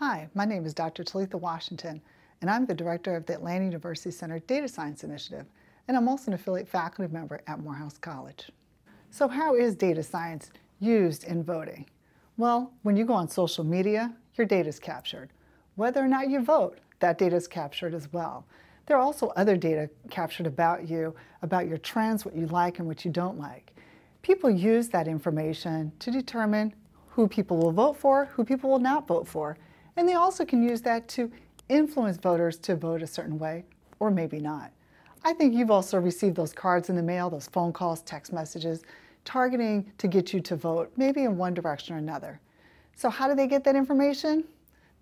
Hi, my name is Dr. Talitha Washington, and I'm the director of the Atlanta University Center Data Science Initiative, and I'm also an affiliate faculty member at Morehouse College. So how is data science used in voting? Well, when you go on social media, your data is captured. Whether or not you vote, that data is captured as well. There are also other data captured about you, about your trends, what you like and what you don't like. People use that information to determine who people will vote for, who people will not vote for, and they also can use that to influence voters to vote a certain way, or maybe not. I think you've also received those cards in the mail, those phone calls, text messages, targeting to get you to vote, maybe in one direction or another. So how do they get that information?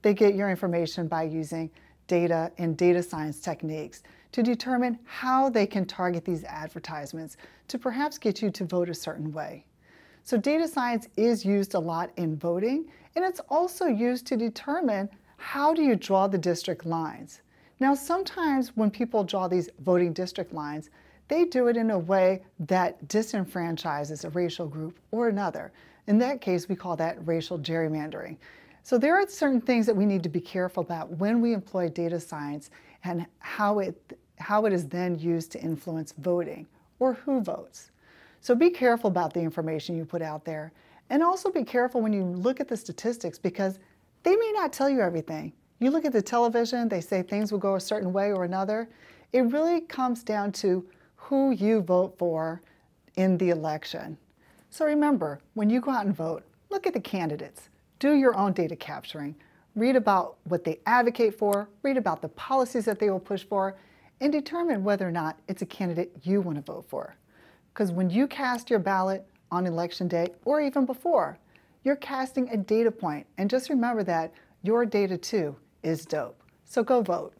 They get your information by using data and data science techniques to determine how they can target these advertisements to perhaps get you to vote a certain way. So data science is used a lot in voting, and it's also used to determine how do you draw the district lines. Now, sometimes when people draw these voting district lines, they do it in a way that disenfranchises a racial group or another. In that case, we call that racial gerrymandering. So there are certain things that we need to be careful about when we employ data science and how it, how it is then used to influence voting or who votes. So be careful about the information you put out there. And also be careful when you look at the statistics because they may not tell you everything. You look at the television, they say things will go a certain way or another. It really comes down to who you vote for in the election. So remember, when you go out and vote, look at the candidates. Do your own data capturing. Read about what they advocate for, read about the policies that they will push for, and determine whether or not it's a candidate you want to vote for. Because when you cast your ballot on election day or even before, you're casting a data point. And just remember that your data too is dope. So go vote.